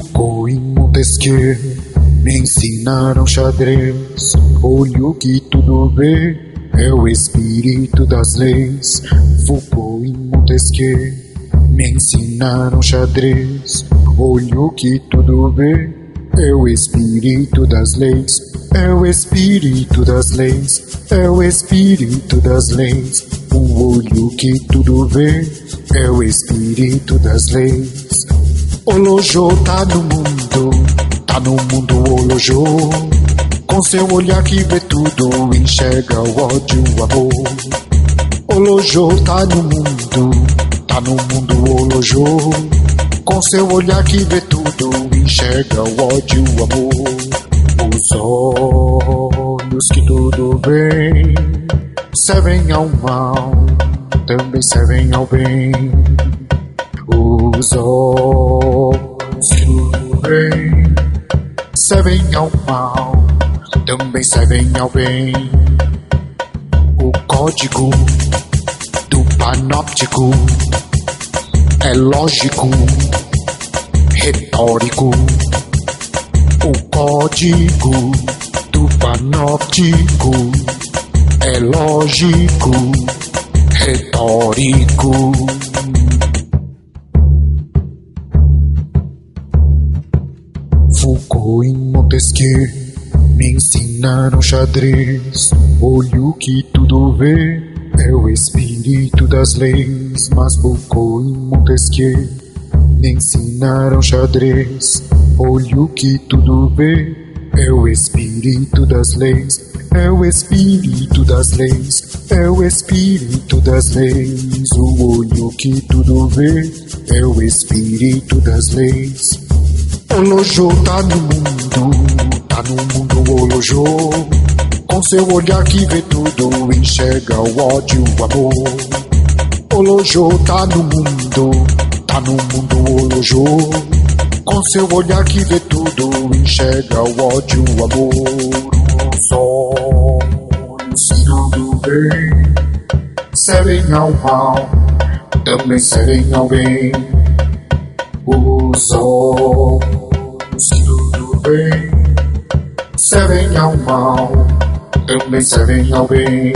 Foucault e Montesquieu me ensinaram xadrez. Olho que tudo vê é o espírito das leis. Foucault e Montesquieu me ensinaram xadrez. Olho que tudo vê é o espírito das leis. É o espírito das leis. É o espírito das leis. O olho que tudo vê é o espírito das leis. Olojô tá no mundo, tá no mundo Olojô. Com seu olhar que vê tudo, enxerga o ódio, o amor. Olojô tá no mundo, tá no mundo Olojô. Com seu olhar que vê tudo, enxerga o ódio, o amor. Os olhos que tudo vê, servem ao mal, também servem ao bem. Os tudo vê, servem ao mal, também servem ao bem. O código do panóptico é lógico, retórico. O código do panóptico é lógico, retórico. Foucault e Montesquieu me ensinaram xadrez. Olho que tudo vê é o espírito das leis. Mas Foucault e Montesquieu me ensinaram xadrez. Olho que tudo vê é o espírito das leis. É o espírito das leis. É o espírito das leis. O olho que tudo vê é o espírito das leis. Olojô tá no mundo, tá no mundo Olojô. Com seu olhar que vê tudo, enxerga o ódio, o amor. Olojô tá no mundo, tá no mundo Olojô. Com seu olhar que vê tudo, enxerga o ódio, o amor. Os olhos que tudo vê, servem ao mal, também servem ao bem. Os olhos ao mal, também servem ao bem.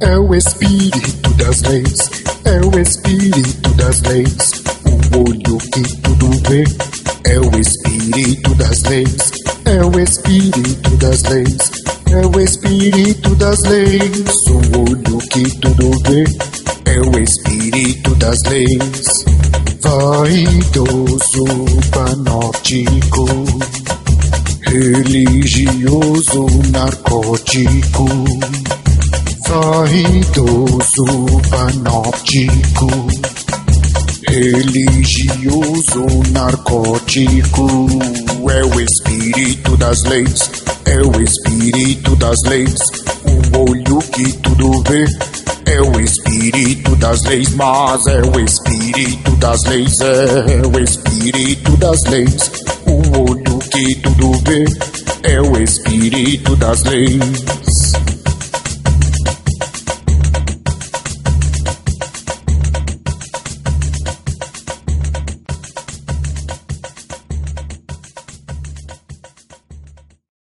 É o espírito das leis, é o espírito das leis. O olho que tudo vê, é o espírito das leis, é o espírito das leis, é o espírito das leis. O olho que tudo vê, é o espírito das leis. Vaidoso panóptico, religioso narcótico. Vaidoso panóptico, religioso narcótico. É o espírito das leis, é o espírito das leis. O olho que tudo vê é o espírito das leis, mas é o espírito das leis, é o espírito das leis. O olho que tudo vê é o espírito das leis.